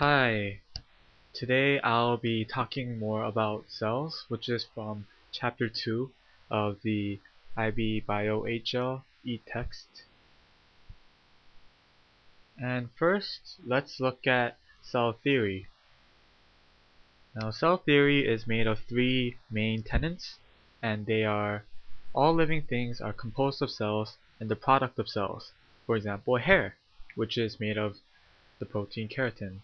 Hi, today I'll be talking more about cells, which is from chapter 2 of the IB Bio HL e-text. And first, let's look at cell theory. Now, cell theory is made of three main tenets, and they are all living things are composed of cells and the product of cells. For example, hair, which is made of the protein keratin.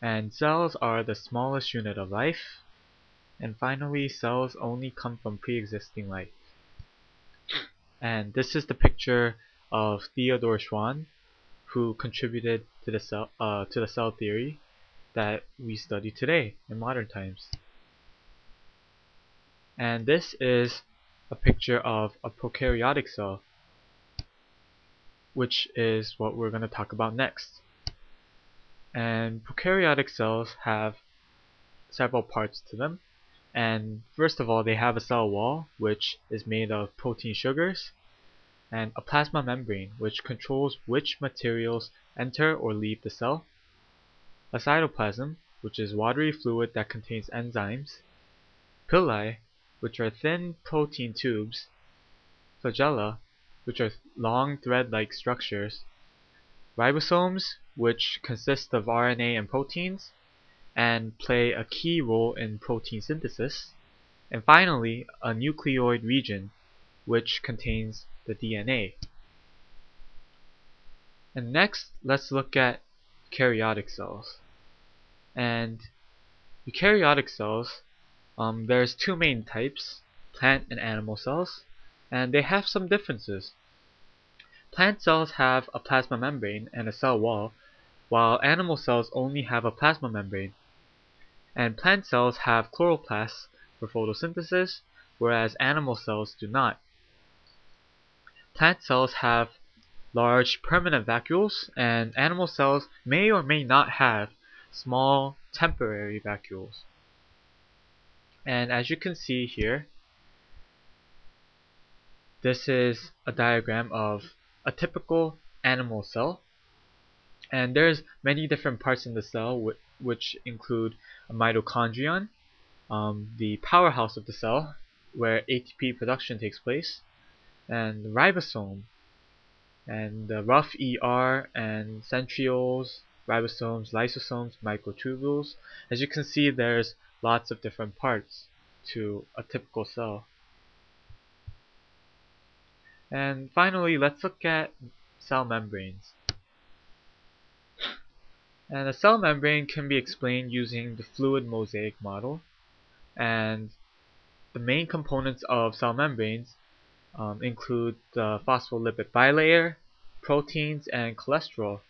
And cells are the smallest unit of life. And finally, cells only come from pre-existing life. And this is the picture of Theodore Schwann, who contributed to the cell uh, to the cell theory that we study today in modern times. And this is a picture of a prokaryotic cell, which is what we're going to talk about next. And prokaryotic cells have several parts to them. And first of all, they have a cell wall, which is made of protein sugars, and a plasma membrane, which controls which materials enter or leave the cell, a cytoplasm, which is watery fluid that contains enzymes, pili, which are thin protein tubes, flagella, which are long thread-like structures, ribosomes, which consist of RNA and proteins and play a key role in protein synthesis, and finally a nucleoid region which contains the DNA. And next, let's look at eukaryotic cells. And eukaryotic cells, um, there's two main types, plant and animal cells, and they have some differences. Plant cells have a plasma membrane and a cell wall, while animal cells only have a plasma membrane. And plant cells have chloroplasts for photosynthesis, whereas animal cells do not. Plant cells have large permanent vacuoles, and animal cells may or may not have small temporary vacuoles. And as you can see here, this is a diagram of a typical animal cell and there's many different parts in the cell which include a mitochondrion, um, the powerhouse of the cell, where ATP production takes place, and ribosome, and the rough ER and centrioles, ribosomes, lysosomes, microtubules. As you can see, there's lots of different parts to a typical cell. And finally, let's look at cell membranes. And a cell membrane can be explained using the fluid mosaic model. And the main components of cell membranes um, include the phospholipid bilayer, proteins, and cholesterol.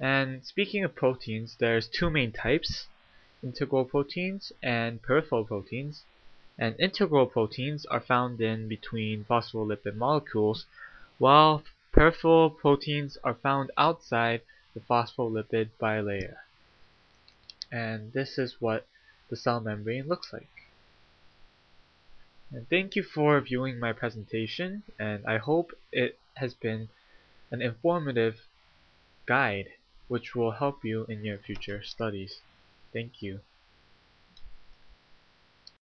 And speaking of proteins, there's two main types, integral proteins and peripheral proteins. And integral proteins are found in between phospholipid molecules, while peripheral proteins are found outside the phospholipid bilayer. And this is what the cell membrane looks like. And thank you for viewing my presentation and I hope it has been an informative guide which will help you in your future studies. Thank you.